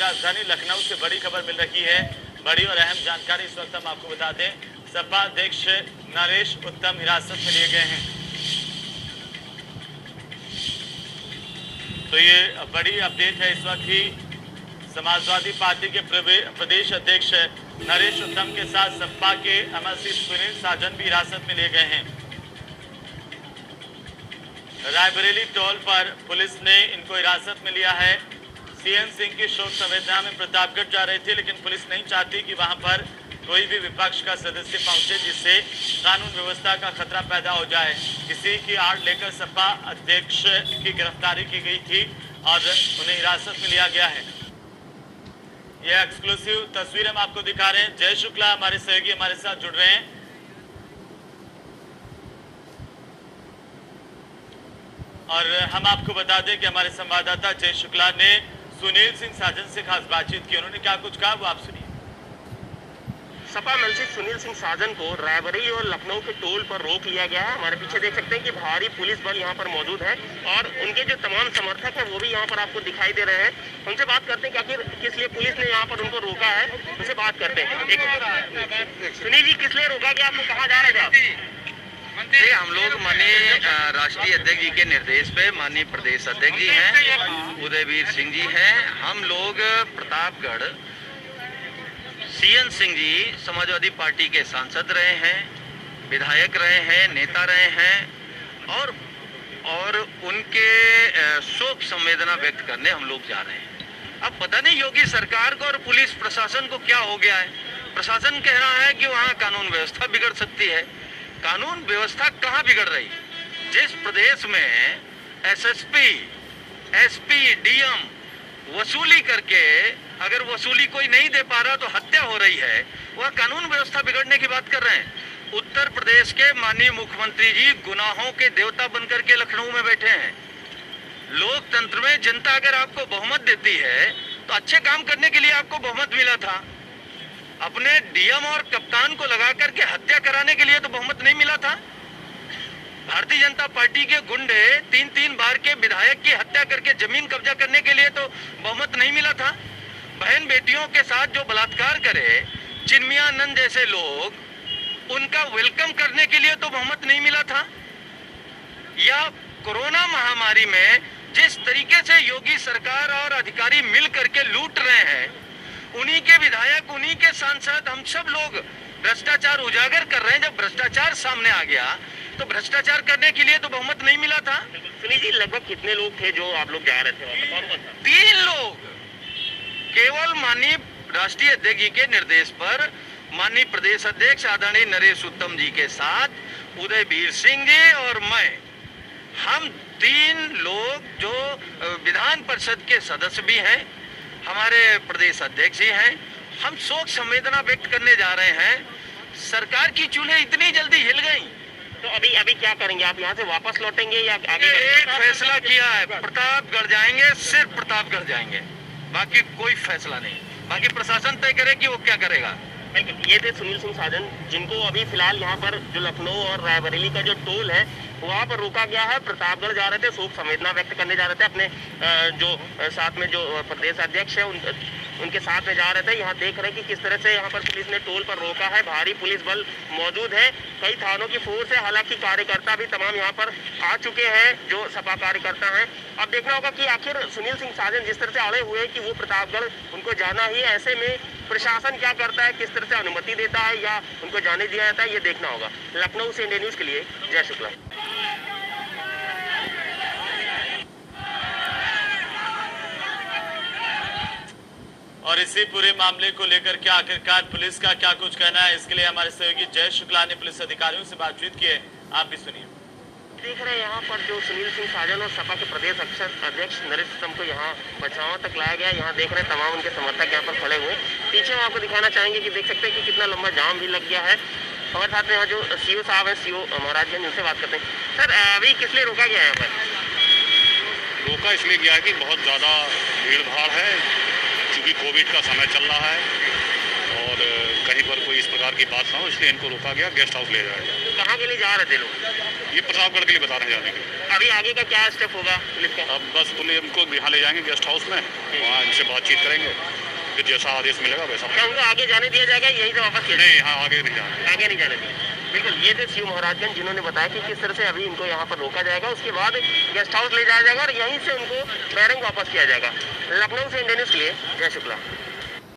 राजधानी लखनऊ से बड़ी खबर मिल रही है। बड़ी और अहम जानकारी इस वक्त हम आपको बता दें, सपा अध्यक्ष नरेश उत्तम हिरासत में लिए गए हैं। तो ये बड़ी अपडेट है इस वक्त ही समाजवादी पार्टी के प्रदेश अध्यक्ष नरेश उत्तम के साथ सपा के एमएलसी सुनील साजन भी हिरासत में लिए गए हैं। रायबरेली टोल पर पुलिस ने इनको हिरासत में लिया है। सीएन सिंह की शोक संवेदना में प्रतापगढ़ जा रहे थे, लेकिन पुलिस नहीं चाहती कि वहाँ पर कोई भी विपक्ष का सदस्य पहुँचे, जिससे कानून व्यवस्था का खतरा पैदा हो जाए। इसी की आड़ लेकर सपा अध्यक्ष की गिरफ्तारी की गई थी और उन्हें हिरासत में लिया गया है। यह एक्सक्लूसिव तस्वीर हम आपको दिखा रहे हैं। जय शुक्ला हमारे सहयोगी हमारे साथ जुड़ रहे हैं। और हम आपको बता दें कि हमारे संवाददाता जय शुक्ला ने सुनील सिंह साजन से खास बातचीत की। उन्होंने क्या कुछ कहा? वो आप सुनिए। सपा मंत्री सुनील सिंह साजन को रायबरेली और लखनऊ के टोल पर रोक लिया गया है। हमारे पीछे देख सकते हैं कि भारी पुलिस बल यहाँ पर मौजूद है और उनके जो तमाम समर्थक हैं, वो भी यहाँ पर आपको दिखाई दे रहे हैं। उनसे बात करते हैं कि आखिर किस लिए पुलिस ने यहाँ पर उनको रोका है। उनसे बात करते हैं। सुनील जी, किस लिए रोका गया? आपको कहाँ जा रहे थे हम लोग माननीय राष्ट्रीय अध्यक्ष जी के निर्देश पे माननीय प्रदेश अध्यक्ष जी हैं, उदयवीर सिंह जी हैं, हम लोग प्रतापगढ़ सीएन सिंह जी समाजवादी पार्टी के सांसद रहे हैं, विधायक रहे हैं, नेता रहे हैं, और और उनके शोक संवेदना व्यक्त करने हम लोग जा रहे हैं। अब पता नहीं योगी सरकार को और पुलिस प्रशासन को क्या हो गया है। प्रशासन कह रहा है कि वहाँ कानून व्यवस्था बिगड़ सकती है। कानून व्यवस्था कहाँ बिगड़ रही? जिस प्रदेश में एसएसपी एसपी डीएम वसूली करके अगर वसूली कोई नहीं दे पा रहा तो हत्या हो रही है, वह कानून व्यवस्था बिगड़ने की बात कर रहे हैं। उत्तर प्रदेश के माननीय मुख्यमंत्री जी गुनाहों के देवता बनकर के लखनऊ में बैठे हैं। लोकतंत्र में जनता अगर आपको बहुमत देती है तो अच्छे काम करने के लिए आपको बहुमत मिला था। अपने डीएम और कप्तान को लगा करके हत्या कराने के लिए तो बहुमत नहीं मिला था। भारतीय जनता पार्टी के गुंडे तीन तीन बार के विधायक की हत्या करके ज़मीन कब्जा करने के लिए तो बहुमत नहीं मिला था। बहन बेटियों के साथ जो बलात्कार करे, चिन्मयानंद जैसे लोग, उनका वेलकम करने के लिए तो बहुमत नहीं मिला था। या कोरोना महामारी में जिस तरीके से योगी सरकार और अधिकारी मिल करके लूट रहे हैं उन्हीं के विधायक उन्हीं के सांसद हम सब लोग भ्रष्टाचार उजागर कर रहे हैं। जब भ्रष्टाचार सामने आ गया तो भ्रष्टाचार करने के लिए तो बहुमत नहीं मिला था। सुनील जी लगभग कितने लोग थे जो आप लोग जा रहे थे? तीन लोग। केवल माननीय राष्ट्रीय अध्यक्ष जी के निर्देश पर माननीय प्रदेश अध्यक्ष आदरणीय नरेश उत्तम जी के साथ उदयवीर सिंह जी और मैं हम तीन लोग जो विधान परिषद के सदस्य भी हैं। हमारे प्रदेश अध्यक्ष जी हैं। हम शोक संवेदना व्यक्त करने जा रहे हैं। सरकार की चूल्हे इतनी जल्दी हिल गई। तो अभी अभी क्या करेंगे? आप यहाँ से वापस लौटेंगे या आगे एक फैसला किया है। प्रतापगढ़ जाएँगे सिर्फ़ प्रतापगढ़ जाएँगे। बाकी कोई फैसला नहीं। बाकी प्रशासन तय करे कि वो क्या करेगा। ये थे सुनील सिंह साजन जिनको अभी फ़िलहाल यहाँ पर जो लखनऊ और रायबरेली का जो टोल है वहाँ पर रोका गया है प्रतापगढ़ जा रहे थे शोक संवेदना व्यक्त करने जा रहे थे अपने जो साथ में जो प्रदेश अध्यक्ष है उन, उनके साथ में जा रहे थे। यहाँ देख रहे हैं कि किस तरह से यहाँ पर पुलिस ने टोल पर रोका है। भारी पुलिस बल मौजूद है। कई थानों की फोर्स है हालाँकि कार्यकर्ता भी तमाम यहाँ पर आ चुके हैं जो सपा कार्यकर्ता हैं। अब देखना होगा कि आखिर सुनील सिंह साजन जिस तरह से अड़े हुए कि वो प्रतापगढ़ उनको जाना ही। ऐसे में प्रशासन क्या करता है किस तरह से अनुमति देता है या उनको जाने दिया जाता है ये देखना होगा। लखनऊ से इंडिया न्यूज़ के लिए जय शुक्ला। और इसी पूरे मामले को लेकर के आखिरकार पुलिस का क्या कुछ कहना है इसके लिए हमारे सहयोगी जय शुक्ला ने पुलिस अधिकारियों से बातचीत की है। आप भी सुनिए। देख रहे हैं यहाँ पर जो सुनील सिंह साजन और सपा के प्रदेश अक्षर अध्यक्ष नरेश उत्तम को यहाँ बचाव तक लाया गया यहाँ देख रहे हैं तमाम उनके समर्थक यहाँ पर खड़े हुए पीछे हम आपको दिखाना चाहेंगे कि देख सकते हैं कि कितना लंबा जाम भी लग गया है। और साथ में यहाँ जो सीओ साहब हैं सीओ महाराज जी उनसे बात करते हैं। सर अभी किस लिए रोका गया है यहाँ पर? रोका इसलिए गया है कि बहुत ज़्यादा भीड़ भाड़ है। क्योंकि कोविड का समय चल रहा है और कहीं पर कोई इस प्रकार की बात ना हो इसलिए इनको रोका गया गेस्ट हाउस ले जाया गया। कहाँ के लिए जा रहे थे लोग? ये प्रतापगढ़ के लिए बता रहे हैं जाने के लिए। अभी आगे का क्या स्टेप होगा पुलिस का? अब बस पुलिस इनको यहाँ ले जाएँगे गेस्ट हाउस में वहाँ इनसे बातचीत करेंगे फिर जैसा आदेश मिलेगा वैसा। क्या उनको आगे जाने दिया जाएगा यहीं से वापस नहीं यहाँ आगे नहीं जाना। आगे नहीं जाने दिया। बिल्कुल ये थे शिव महाराजगंज जिन्होंने बताया कि किस तरह से अभी इनको यहाँ पर रोका जाएगा उसके बाद गेस्ट हाउस ले जाया जाएगा और यहीं से उनको बैरंग वापस किया जाएगा। लखनऊ से इंडियन के लिए। जय शुक्ला।